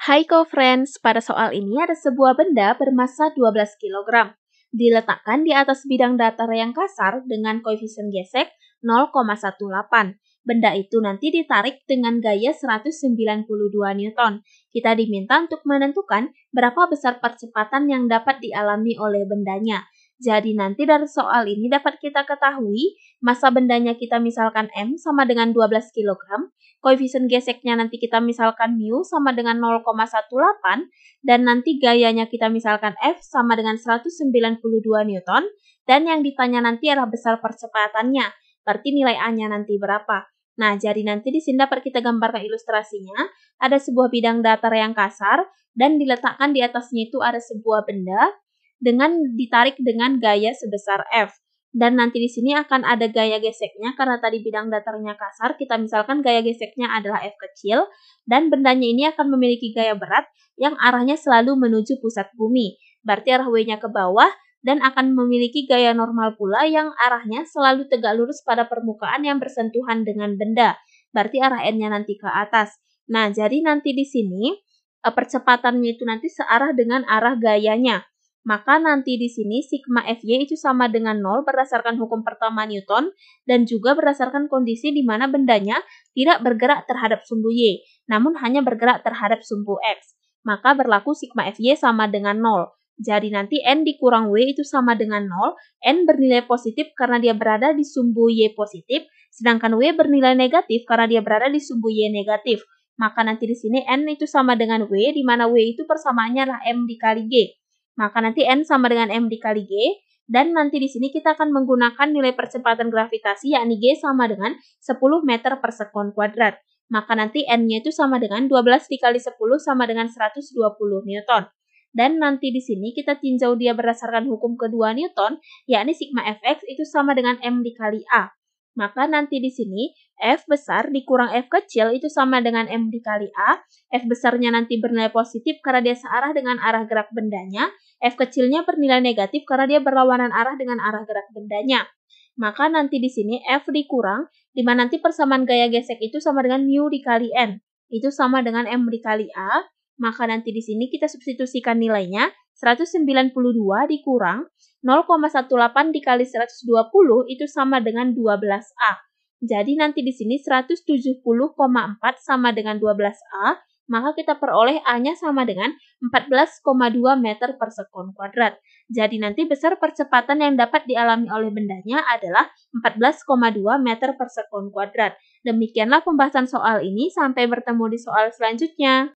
Hai co-friends, pada soal ini ada sebuah benda bermassa 12 kg. Diletakkan di atas bidang datar yang kasar dengan koefisien gesek 0,18. Benda itu nanti ditarik dengan gaya 192 Newton. Kita diminta untuk menentukan berapa besar percepatan yang dapat dialami oleh bendanya. Jadi nanti dari soal ini dapat kita ketahui masa bendanya kita misalkan M sama dengan 12 kg, koefisien geseknya nanti kita misalkan mu sama dengan 0,18, dan nanti gayanya kita misalkan F sama dengan 192 Newton, dan yang ditanya nanti adalah besar percepatannya, berarti nilai A-nya nanti berapa. Nah, jadi nanti di sini dapat kita gambarkan ilustrasinya, ada sebuah bidang datar yang kasar, dan diletakkan di atasnya itu ada sebuah benda, dengan ditarik dengan gaya sebesar F. Dan nanti di sini akan ada gaya geseknya karena tadi bidang datarnya kasar, kita misalkan gaya geseknya adalah F kecil, dan bendanya ini akan memiliki gaya berat yang arahnya selalu menuju pusat bumi. Berarti arah W-nya ke bawah, dan akan memiliki gaya normal pula yang arahnya selalu tegak lurus pada permukaan yang bersentuhan dengan benda. Berarti arah N-nya nanti ke atas. Nah, jadi nanti di sini eh, percepatannya itu nanti searah dengan arah gayanya. Maka nanti di sini sigma Fy itu sama dengan 0 berdasarkan hukum pertama Newton dan juga berdasarkan kondisi di mana bendanya tidak bergerak terhadap sumbu Y, namun hanya bergerak terhadap sumbu X. Maka berlaku sigma Fy sama dengan 0. Jadi nanti N dikurang W itu sama dengan 0, N bernilai positif karena dia berada di sumbu Y positif, sedangkan W bernilai negatif karena dia berada di sumbu Y negatif. Maka nanti di sini N itu sama dengan W, di mana W itu persamaannya adalah M dikali G. Maka nanti N sama dengan M dikali G, dan nanti di sini kita akan menggunakan nilai percepatan gravitasi yakni G sama dengan 10 meter per sekon kuadrat. Maka nanti N-nya itu sama dengan 12 dikali 10 sama dengan 120 Newton. Dan nanti di sini kita tinjau dia berdasarkan hukum kedua Newton, yakni sigma Fx itu sama dengan M dikali A. Maka nanti di sini F besar dikurang F kecil itu sama dengan M dikali A. F besarnya nanti bernilai positif karena dia searah dengan arah gerak bendanya. F kecilnya bernilai negatif karena dia berlawanan arah dengan arah gerak bendanya. Maka nanti di sini F dikurang, di mana nanti persamaan gaya gesek itu sama dengan mu dikali N. Itu sama dengan M dikali A. Maka nanti di sini kita substitusikan nilainya 192 dikurang 0,18 dikali 120 itu sama dengan 12A. Jadi nanti di sini 170,4 sama dengan 12A, maka kita peroleh A-nya sama dengan 14,2 meter per sekon kuadrat. Jadi nanti besar percepatan yang dapat dialami oleh bendanya adalah 14,2 meter per sekon kuadrat. Demikianlah pembahasan soal ini, sampai bertemu di soal selanjutnya.